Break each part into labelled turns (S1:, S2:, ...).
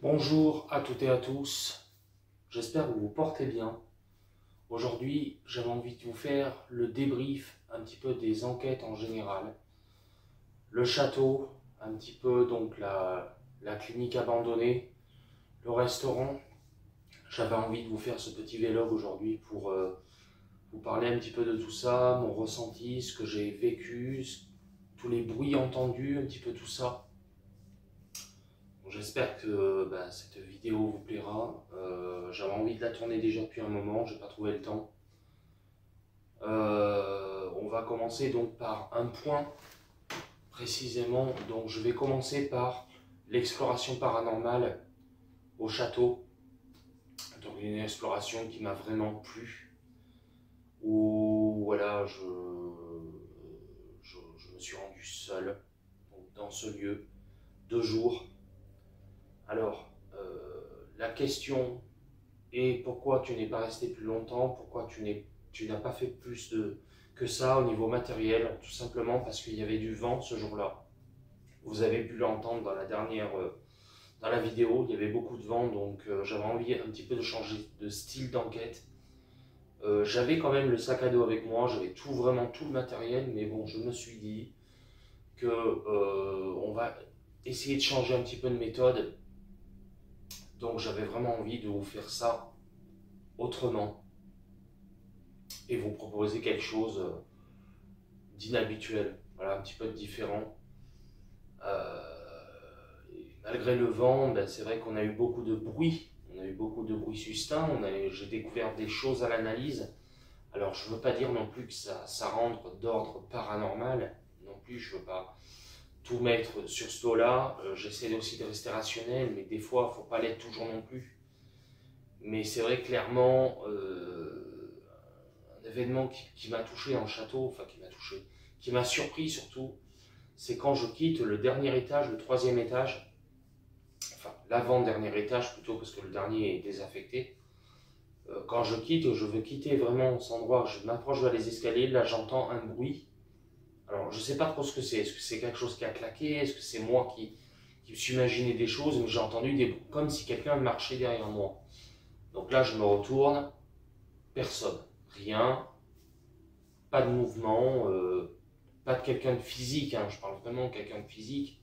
S1: Bonjour à toutes et à tous. J'espère que vous vous portez bien. Aujourd'hui, j'avais envie de vous faire le débrief un petit peu des enquêtes en général. Le château, un petit peu donc la, la clinique abandonnée, le restaurant. J'avais envie de vous faire ce petit vlog aujourd'hui pour euh, vous parler un petit peu de tout ça, mon ressenti, ce que j'ai vécu, tous les bruits entendus, un petit peu tout ça. J'espère que bah, cette vidéo vous plaira. Euh, j'avais envie de la tourner déjà depuis un moment, j'ai pas trouvé le temps. Euh, on va commencer donc par un point précisément. Donc je vais commencer par l'exploration paranormale au château. Donc une exploration qui m'a vraiment plu. Où voilà, je, je, me suis rendu seul dans ce lieu, deux jours. Alors, euh, la question est pourquoi tu n'es pas resté plus longtemps, pourquoi tu n'as pas fait plus que ça au niveau matériel, tout simplement parce qu'il y avait du vent ce jour-là. Vous avez pu l'entendre dans la dernière, euh, vidéo, il y avait beaucoup de vent, donc euh, j'avais envie un petit peu de changer de style d'enquête. J'avais quand même le sac à dos avec moi, j'avais tout vraiment tout le matériel, mais bon, je me suis dit que on va essayer de changer un petit peu de méthode. Donc j'avais vraiment envie de vous faire ça autrement et vous proposer quelque chose d'inhabituel, voilà, un petit peu différent. Euh, malgré le vent, ben, c'est vrai qu'on a eu beaucoup de bruit, on a eu beaucoup de bruit sustain, j'ai découvert des choses à l'analyse. Alors je ne veux pas dire non plus que ça, ça d'ordre paranormal, non plus je ne veux pas tout mettre sur ce dos-là. Euh, j'essaie aussi de rester rationnel, mais des fois, il ne faut pas l'être toujours non plus. Mais c'est vrai clairement, euh, un événement qui, qui m'a touché dans château, enfin qui m'a touché, qui m'a surpris surtout, c'est quand je quitte le dernier étage, le troisième étage, enfin l'avant-dernier étage plutôt parce que le dernier est désaffecté. Euh, quand je quitte, je veux quitter vraiment cet endroit, je m'approche vers les escaliers, là j'entends un bruit. Alors je ne sais pas trop ce que c'est, est-ce que c'est quelque chose qui a claqué, est-ce que c'est moi qui, qui imaginé des choses, mais j'ai entendu des bruits comme si quelqu'un marchait derrière moi. Donc là je me retourne, personne, rien, pas de mouvement. Euh, pas de quelqu'un de physique, hein, je parle vraiment de quelqu'un de physique.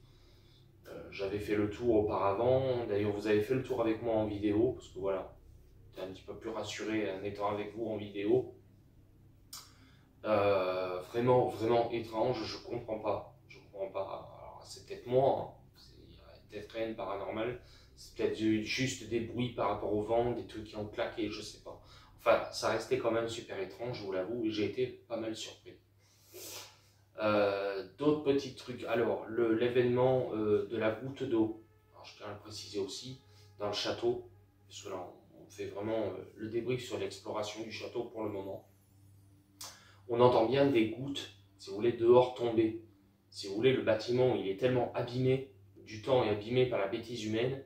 S1: Euh, j'avais fait le tour auparavant, d'ailleurs vous avez fait le tour avec moi en vidéo, parce que voilà, j'étais un petit peu plus rassuré en étant avec vous en vidéo. Euh, vraiment, vraiment étrange, je comprends pas. Je comprends pas. c'est peut-être moi, hein. a peut-être rien de paranormal. C'est peut-être juste des bruits par rapport au vent, des trucs qui ont claqué, je sais pas. Enfin, ça restait quand même super étrange, je vous l'avoue, et j'ai été pas mal surpris. Euh, d'autres petits trucs. Alors, l'événement euh, de la goutte d'eau. Je tiens à le préciser aussi, dans le château, parce que là, on fait vraiment le débrief sur l'exploration du château pour le moment. On entend bien des gouttes, si vous voulez, dehors tomber. Si vous voulez, le bâtiment, il est tellement abîmé du temps et abîmé par la bêtise humaine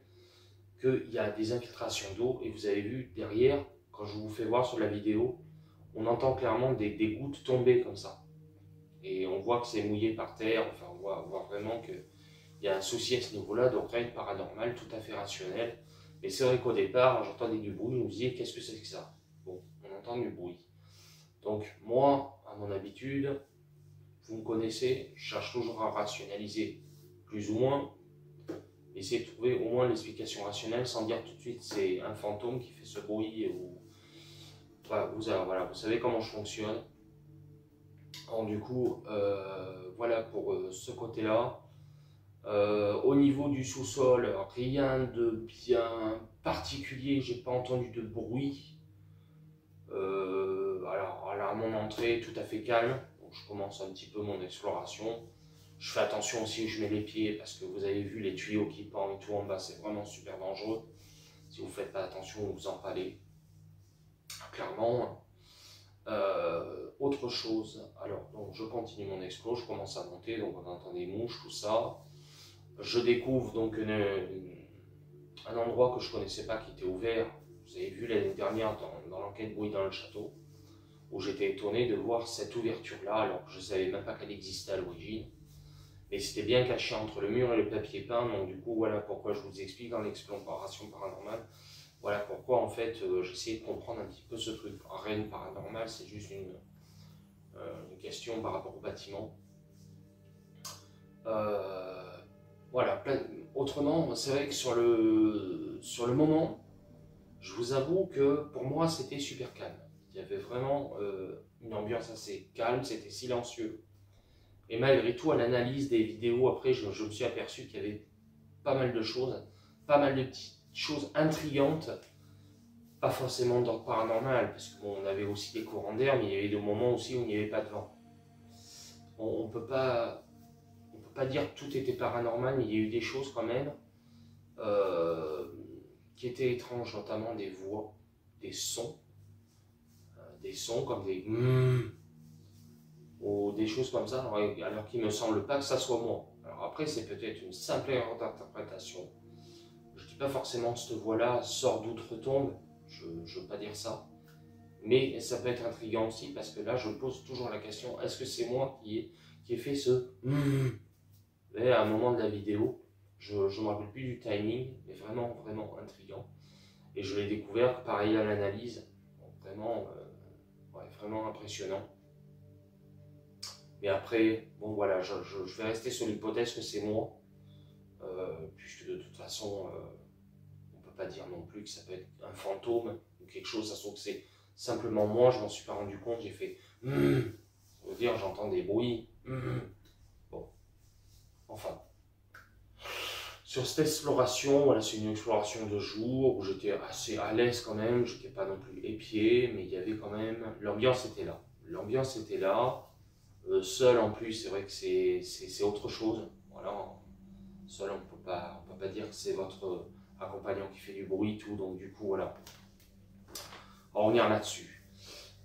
S1: qu'il y a des infiltrations d'eau. Et vous avez vu derrière, quand je vous fais voir sur la vidéo, on entend clairement des gouttes tomber comme ça. Et on voit que c'est mouillé par terre, enfin on voit, vraiment qu'il y a un souci à ce niveau-là, donc rien de paranormal, tout à fait rationnel. Mais c'est vrai qu'au départ, j'entendais du bruit, je me disais qu'est-ce que c'est que ça? Bon, on entend du bruit. Donc moi, à mon habitude, vous me connaissez, je cherche toujours à rationaliser plus ou moins, essayer de trouver au moins l'explication rationnelle sans dire tout de suite c'est un fantôme qui fait ce bruit vous savez comment je fonctionne du coup, euh, voilà pour euh, ce côté-là. Euh, au niveau du sous-sol, rien de bien particulier, j'ai pas entendu de bruit. Alors, à mon entrée, tout à fait calme. Je commence un petit peu mon exploration. Je fais attention aussi où je mets les pieds parce que vous avez vu les tuyaux qui pendent et tout en bas, c'est vraiment super dangereux. Si vous ne faites pas attention, vous vous empalez. Clairement, euh, autre chose, alors je continue mon explo, je commence à monter, donc on entend des mouches, tout ça. Je découvre donc un endroit que je connaissais pas qui était ouvert. Vous avez vu l'année dernière dans, l'enquête bruit dans le château, où j'étais étonné de voir cette ouverture-là, alors que je savais même pas qu'elle existait à l'origine. Mais c'était bien caché entre le mur et le papier peint, donc du coup, voilà pourquoi je vous explique dans l'exploration paranormale. Voilà pourquoi, en fait, euh, j'essaie de comprendre un petit peu ce truc. Rien paranormal, c'est juste une, euh, une, question par rapport au bâtiment. Euh, voilà, autrement, c'est vrai que sur le, sur le moment, je vous avoue que pour moi, c'était super calme. Il y avait vraiment une ambiance assez calme, c'était silencieux. Et malgré tout, à l'analyse des vidéos, après, je, me suis aperçu qu'il y avait pas mal de choses, pas mal de petites choses intrigantes, pas forcément d'ordre paranormal, parce qu'on avait aussi des courants d'air, mais il y avait des moments aussi où il n'y avait pas de vent. On ne peut pas pas dire que tout était paranormal, mais il y a eu des choses quand même euh, qui étaient étranges, notamment des voix, des sons, euh, des sons comme des ou des choses comme ça, alors qu'il ne me semble pas que ça soit moi. Alors après, c'est peut-être une simple erreur d'interprétation. Je ne dis pas forcément que cette voix-là sort d'outre-tombe, je ne veux pas dire ça. Mais ça peut être intriguant aussi, parce que là, je pose toujours la question, est-ce que c'est moi qui ai, qui ai fait ce mais à un moment de la vidéo, je ne me rappelle plus du timing, mais vraiment, vraiment intriguant. Et je l'ai découvert, pareil à l'analyse, vraiment, euh, vraiment impressionnant. Mais après, bon voilà, je, vais rester sur l'hypothèse que c'est moi, euh, puisque de toute façon, euh, on ne peut pas dire non plus que ça peut être un fantôme ou quelque chose, ça se trouve que c'est simplement moi, je m'en suis pas rendu compte, j'ai fait veut dire j'entends des bruits. Hmm. Bon, enfin. Sur cette exploration, voilà, c'est une exploration de jour où j'étais assez à l'aise quand même, j'étais pas non plus épié, mais il y avait quand même, l'ambiance était là. L'ambiance était là, euh, seul en plus, c'est vrai que c'est autre chose. Voilà. Seul, on ne peut pas dire que c'est votre accompagnant qui fait du bruit, tout. Donc du coup, voilà. On va revenir là-dessus.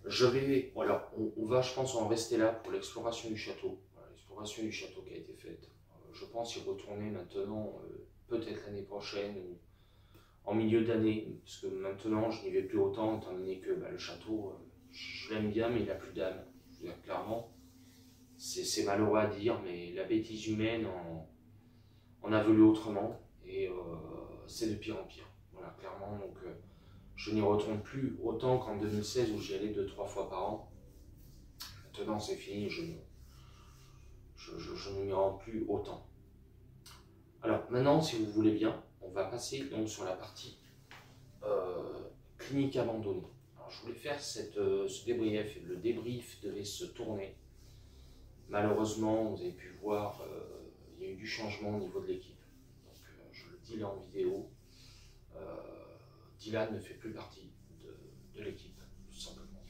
S1: Je vais, voilà, on, va, je pense, en rester là pour l'exploration du château. l'exploration du château qui a été faite. Euh, je pense y retourner maintenant, euh, peut-être l'année prochaine ou en milieu d'année, parce que maintenant je n'y vais plus autant, étant donné que bah, le château, je l'aime bien, mais il n'a plus d'âme. Clairement, c'est malheureux à dire, mais la bêtise humaine en, a voulu autrement et euh, c'est de pire en pire. Voilà, clairement. Donc, euh, je n'y retourne plus autant qu'en 2016 où j'y allais deux, trois fois par an. Maintenant, c'est fini, je, je, ne m'y rends plus autant. Alors, maintenant, si vous voulez bien, on va passer donc sur la partie euh, clinique abandonnée. Alors, je voulais faire cette, ce débrief, le débrief devait se tourner Malheureusement, vous avez pu voir, euh, il y a eu du changement au niveau de l'équipe. Donc, euh, je le dis là en vidéo, euh, Dylan ne fait plus partie de, l'équipe, tout simplement.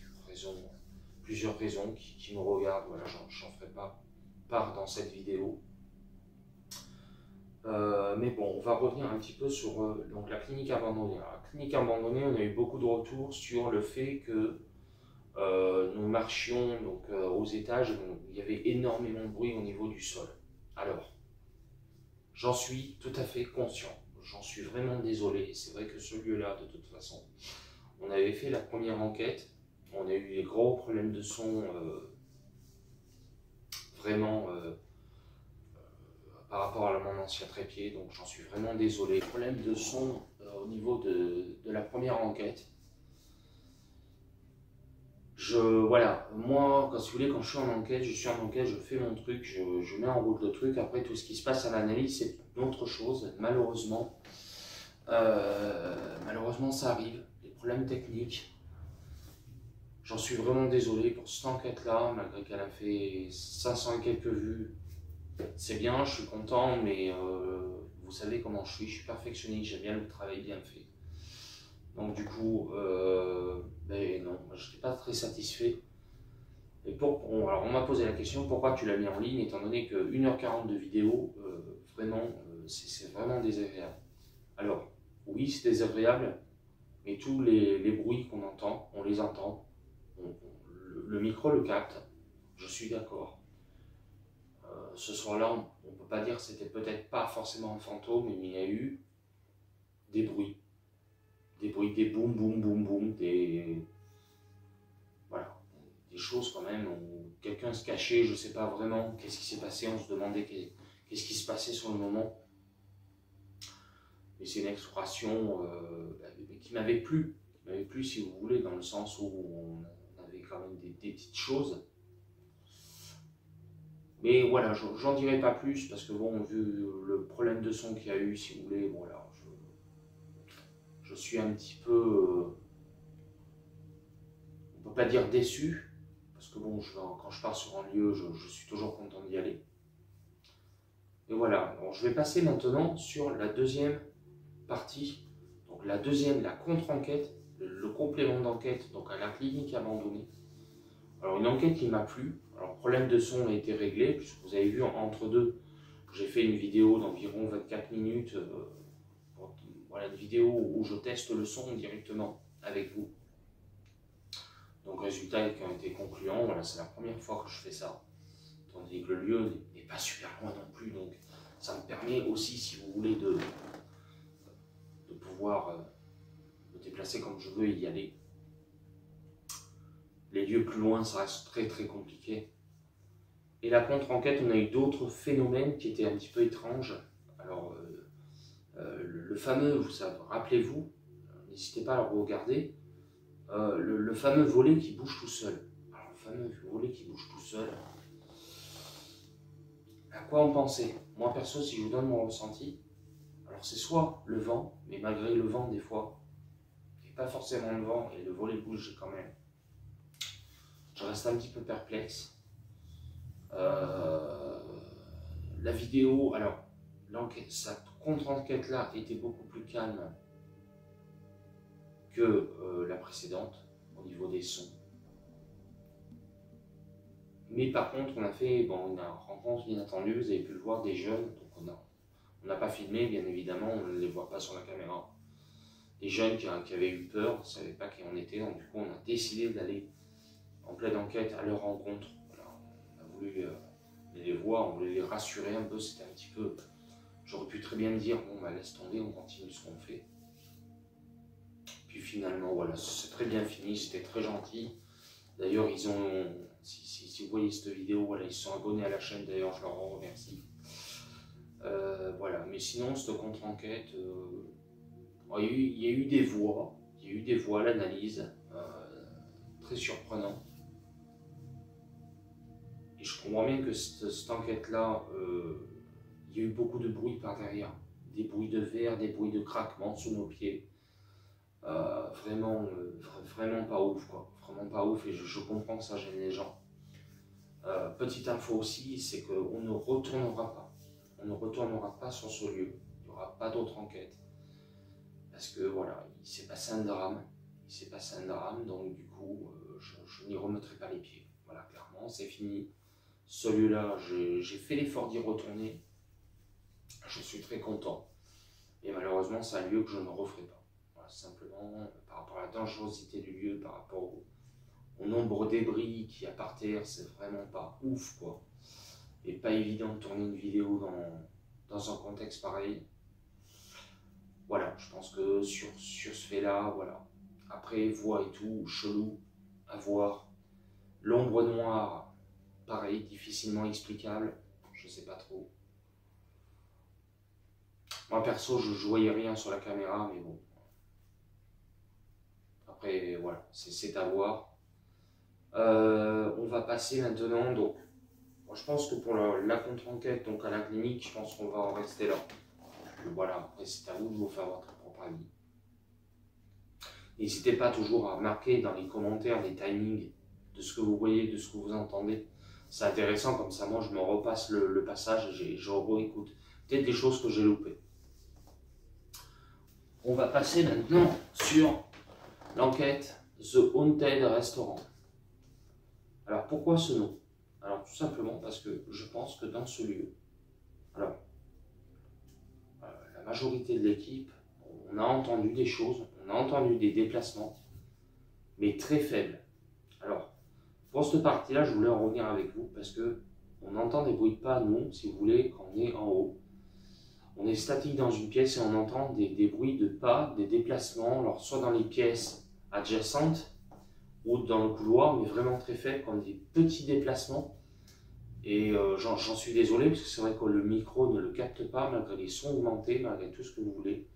S1: plusieurs raisons qui, me regardent, voilà, j'en ferai pas part dans cette vidéo. mais bon, on va revenir un petit peu sur donc, la clinique abandonnée. la clinique abandonnée, on a eu beaucoup de retours sur le fait que euh, nous marchions donc, euh, aux étages, il y avait énormément de bruit au niveau du sol. Alors, j'en suis tout à fait conscient. J'en suis vraiment désolé. C'est vrai que ce lieu-là, de toute façon, on avait fait la première enquête. On a eu des gros problèmes de son, euh, vraiment par rapport à mon ancien trépied. Donc, j'en suis vraiment désolé. Problème de son au niveau de, de la première enquête je, voilà, moi, quand, si vous voulez, quand je suis en enquête, je suis en enquête, je fais mon truc, je, mets en route le truc. Après, tout ce qui se passe à l'analyse, c'est autre chose, malheureusement. Euh, malheureusement, ça arrive, des problèmes techniques. J'en suis vraiment désolé pour cette enquête-là, malgré qu'elle a fait 500 et quelques vues. C'est bien, je suis content, mais euh, vous savez comment je suis, je suis perfectionniste, j'aime bien le travail bien fait. Donc du coup, euh, ben non, je n'étais pas très satisfait. Et pour, on, alors on m'a posé la question pourquoi tu l'as mis en ligne, étant donné que 1h40 de vidéo, euh, vraiment, c'est vraiment désagréable. Alors, oui, c'est désagréable, mais tous les, bruits qu'on entend, on les entend. Le, micro le capte, je suis d'accord. ce soir-là, on ne peut pas dire que c'était peut-être pas forcément un fantôme, mais il y a eu des bruits des bruits, des boum, boum, boum, boum, des. Voilà, des choses quand même où quelqu'un se cachait, je ne sais pas vraiment qu'est-ce qui s'est passé, on se demandait qu'est-ce qui se passait sur le moment. Mais c'est une exploration euh, bah, qui m'avait plu, qui m'avait plu si vous voulez, dans le sens où on quand même des, petites choses. Mais voilà, j'en dirai pas plus parce que bon, vu le problème de son qu'il y a eu, si vous voulez, voilà, je, suis un petit peu, euh, on peut pas dire déçu, parce que bon, quand je pars sur un lieu, je, suis toujours content d'y aller. Et voilà, je vais passer maintenant sur la deuxième partie, donc la deuxième, la contre-enquête, le, complément d'enquête, donc à la clinique abandonnée. Alors une enquête qui m'a plu, alors problème de son a été réglé, puisque vous avez vu entre deux, j'ai fait une vidéo d'environ 24 minutes, euh, voilà une vidéo où je teste le son directement avec vous. Donc résultat qui ont été concluants, voilà, c'est la première fois que je fais ça. Tandis que le lieu n'est pas super loin non plus, donc ça me permet aussi, si vous voulez, de, pouvoir euh, me déplacer comme je veux et y aller. Les lieux plus loin, ça reste très très compliqué. Et la contre-enquête, on a eu d'autres phénomènes qui étaient un petit peu étranges. Alors, euh, euh, le, fameux, vous savez, rappelez-vous, n'hésitez pas à le regarder, euh, le, fameux volet qui bouge tout seul. Alors, le fameux volet qui bouge tout seul. À quoi on pensait? Moi, perso, si je vous donne mon ressenti, alors c'est soit le vent, mais malgré le vent, des fois, et pas forcément le vent, et le volet bouge quand même, je reste un petit peu perplexe. Euh, la vidéo, alors, cette contre-enquête là était beaucoup plus calme que euh, la précédente au niveau des sons. Mais par contre, on a fait bon, une rencontre inattendue, vous avez pu le voir, des jeunes, donc on n'a pas filmé, bien évidemment, on ne les voit pas sur la caméra. Des jeunes qui, avaient eu peur, ne savait pas qui on était, donc du coup on a décidé d'aller en pleine enquête à leur rencontre. on a voulu euh, les voir, on voulait les rassurer un peu, c'était un petit peu... J'aurais pu très bien dire, bon bah laisse tomber, on continue ce qu'on fait finalement, voilà, c'est très bien fini, c'était très gentil. D'ailleurs, ils ont, si, vous voyez cette vidéo, voilà, ils sont abonnés à la chaîne, d'ailleurs, je leur en remercie. Euh, voilà, mais sinon, cette contre-enquête, euh, il, y a eu, des voix, il y a eu des voix à l'analyse, très surprenant. Je comprends bien que cette, enquête-là, il y a eu beaucoup de bruit par derrière. Des bruits de verre, des bruits de craquement sous nos pieds. Euh, vraiment, euh, vraiment pas ouf, quoi. Vraiment pas ouf, et je, comprends que ça gêne les gens. Euh, petite info aussi, c'est qu'on ne retournera pas. On ne retournera pas sur ce lieu. Il n'y aura pas d'autre enquête. Parce que voilà, il s'est passé un drame. Il s'est passé un drame, donc du coup, je n'y remettrai pas les pieds. Voilà, clairement, c'est fini. Ce lieu-là, j'ai fait l'effort d'y retourner. Je suis très content. Et malheureusement, c'est un lieu que je ne referai pas simplement par rapport à la dangerosité du lieu, par rapport au, nombre de débris qu'il y a par terre, c'est vraiment pas ouf quoi. Et pas évident de tourner une vidéo dans, dans un contexte pareil. Voilà, je pense que sur, sur ce fait-là, voilà. Après, voix et tout, chelou, à voir. L'ombre noire, pareil, difficilement explicable, je sais pas trop. Moi perso, je, ne voyais rien sur la caméra, mais bon, après, voilà, c'est à voir. Euh, on va passer maintenant, donc, je pense que pour la, contre-enquête, donc à la clinique, je pense qu'on va en rester là. voilà, après c'est à vous de vous faire votre propre avis. N'hésitez pas toujours à marquer dans les commentaires les timings de ce que vous voyez, de ce que vous entendez. C'est intéressant, comme ça moi je me repasse le, passage et je réécoute peut-être des choses que j'ai loupées. On va passer maintenant sur L'enquête The Haunted Restaurant. Alors pourquoi ce nom? Alors tout simplement parce que je pense que dans ce lieu, alors euh, la majorité de l'équipe, on a entendu des choses, on a entendu des déplacements, mais très faibles. Pour cette partie-là, je voulais en revenir avec vous parce que on entend des bruits de pas, nous, si vous voulez, quand on est en haut. On est statique dans une pièce et on entend des, bruits de pas, des déplacements, alors soit dans les pièces adjacentes ou dans le couloir, mais vraiment très faible, comme des petits déplacements. Et euh, j'en suis désolé, parce que c'est vrai que le micro ne le capte pas, malgré les sons augmentés, malgré tout ce que vous voulez.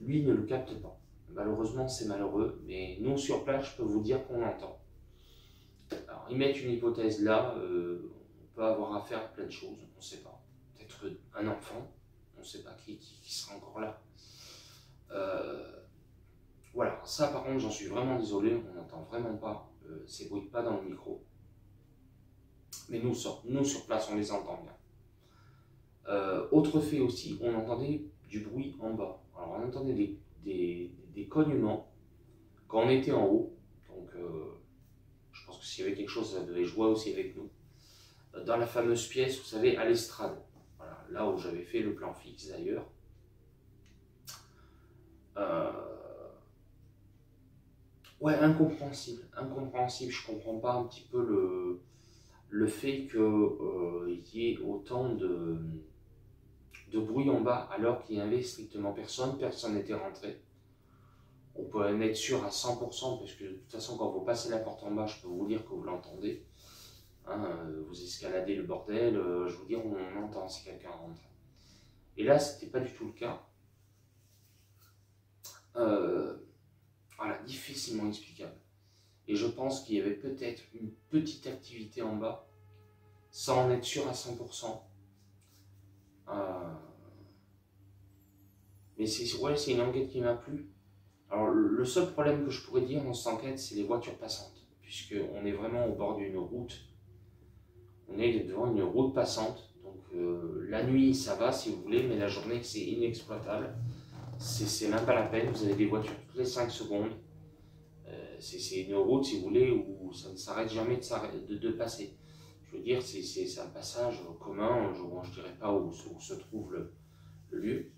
S1: Lui ne le capte pas. Malheureusement, c'est malheureux, mais nous, sur place, je peux vous dire qu'on entend. Alors, ils mettent une hypothèse là, euh, on peut avoir affaire à plein de choses, on ne sait pas. Peut-être un enfant, on ne sait pas qui, sera encore là. Euh, voilà, ça par contre, j'en suis vraiment désolé, on n'entend vraiment pas euh, ces bruits pas dans le micro. Mais nous, sur, place, on les entend bien. autre fait aussi, on entendait du bruit en bas. Alors on entendait des des, cognements quand on était en haut. Donc, s'il y avait quelque chose, ça devait jouer aussi avec nous. Dans la fameuse pièce, vous savez, à l'estrade. Voilà, là où j'avais fait le plan fixe d'ailleurs. Euh, ouais, incompréhensible. Incompréhensible. Je comprends pas un petit peu le, le fait qu'il euh, y ait autant de de bruit en bas alors qu'il n'y avait strictement personne, personne n'était rentré. On peut en être sûr à 100% parce que de toute façon quand vous passez la porte en bas, je peux vous dire que vous l'entendez. Hein, euh, vous escaladez le bordel, euh, je vous dire on entend si quelqu'un rentre. Et là, c'était pas du tout le cas. Euh, voilà, difficilement explicable. Et je pense qu'il y avait peut-être une petite activité en bas, sans en être sûr à 100%. Euh, mais c'est ouais, une enquête qui m'a plu. Alors, le seul problème que je pourrais dire dans cette enquête, c'est les voitures passantes, puisqu'on est vraiment au bord d'une route. On est devant une route passante, donc euh, la nuit ça va si vous voulez, mais la journée c'est inexploitable. C'est même pas la peine, vous avez des voitures toutes les 5 secondes. Euh, c'est une route, si vous voulez, où ça ne s'arrête jamais de, de, passer. Je veux dire, c'est un passage commun, je ne dirais pas où, se trouve le, lieu.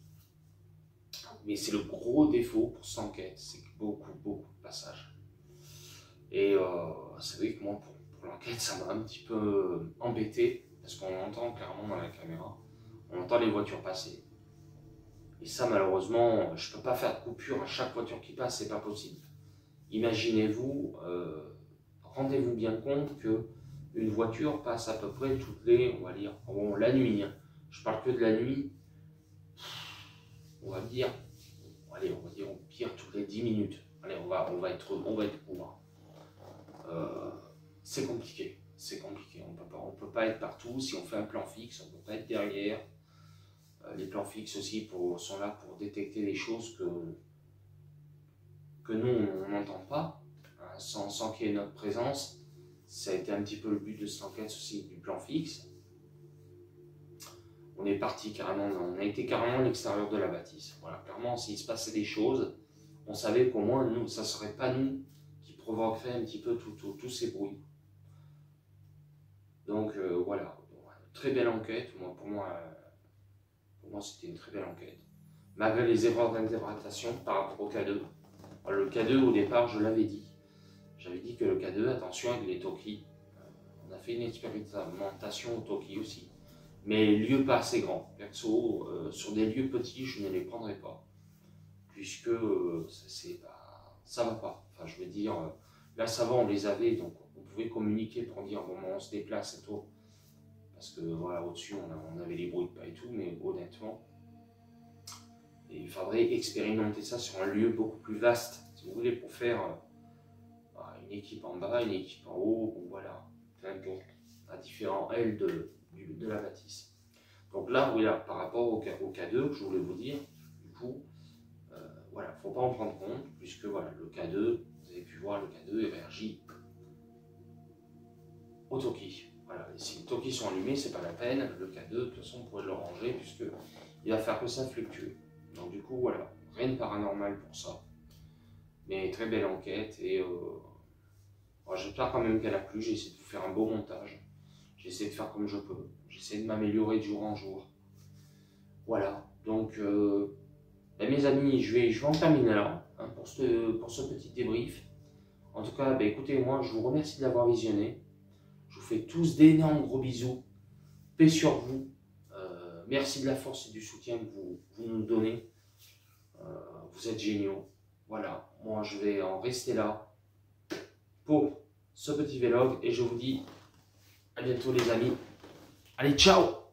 S1: Mais c'est le gros défaut pour cette enquête, c'est beaucoup, beaucoup de passages. Et euh, c'est vrai que moi, pour, l'enquête, ça m'a un petit peu embêté, parce qu'on entend clairement dans la caméra, on entend les voitures passer. Et ça, malheureusement, je ne peux pas faire de coupure à chaque voiture qui passe, c'est pas possible. Imaginez-vous, euh, rendez-vous bien compte que une voiture passe à peu près toutes les, on va dire, bon, la nuit, hein. je parle que de la nuit, on va dire, allez, on va dire au pire toutes les 10 minutes. Allez, on va, on va être, on va être euh, c'est compliqué, c'est compliqué. On peut pas, on peut pas être partout. Si on fait un plan fixe, on peut pas être derrière. Euh, les plans fixes aussi sont là pour détecter les choses que, que nous, on n'entend pas, hein, sans, sans qu'il y ait notre présence ça a été un petit peu le but de cette enquête aussi du plan fixe. On est parti carrément, on a été carrément à l'extérieur de la bâtisse. Voilà, clairement, s'il se passait des choses, on savait qu'au moins, nous, ça ne serait pas nous qui provoquerait un petit peu tous ces bruits. Donc euh, voilà, très belle enquête. Moi, pour moi, pour moi c'était une très belle enquête. Malgré les erreurs d'interprétation par rapport au K2. le K2, au départ, je l'avais dit, j'avais dit que le K2, attention avec les Toki. Euh, on a fait une expérimentation au Toki aussi. Mais lieux pas assez grands. Perso, euh, sur des lieux petits, je ne les prendrai pas. Puisque euh, ça ne va pas. Enfin, je veux dire, là, ça va, on les avait, donc on pouvait communiquer pour dire, bon, on se déplace et tout. Parce que, voilà, au-dessus, on, avait les bruits de pas et tout, mais honnêtement, il faudrait expérimenter ça sur un lieu beaucoup plus vaste, si vous voulez, pour faire une équipe en bas, une équipe en haut, ou voilà, peu importe, à différents L de, de la bâtisse. Donc là, voilà, par rapport au, au K2, je voulais vous dire, du coup, euh, voilà, faut pas en prendre compte, puisque voilà, le K2, vous avez pu voir, le K2 il réagit au Toki. Voilà, si les Toki sont allumés, c'est pas la peine, le K2, de toute façon, on pourrait le ranger, puisque il va faire que ça fluctuer. Donc du coup, voilà, rien de paranormal pour ça. Mais très belle enquête et euh, J'espère quand même qu'elle a plu. J'ai essayé de vous faire un beau montage. J'ai essayé de faire comme je peux. J'essaie de m'améliorer de jour en jour. Voilà. Donc, euh, ben, mes amis, je vais, je vais en terminer là hein, pour, ce, pour ce petit débrief. En tout cas, ben, écoutez, moi, je vous remercie d'avoir visionné. Je vous fais tous d'énormes gros bisous. Paix sur vous. Euh, merci de la force et du soutien que vous, vous nous donnez. Euh, vous êtes géniaux. Voilà, moi je vais en rester là pour ce petit vlog et je vous dis à bientôt les amis. Allez, ciao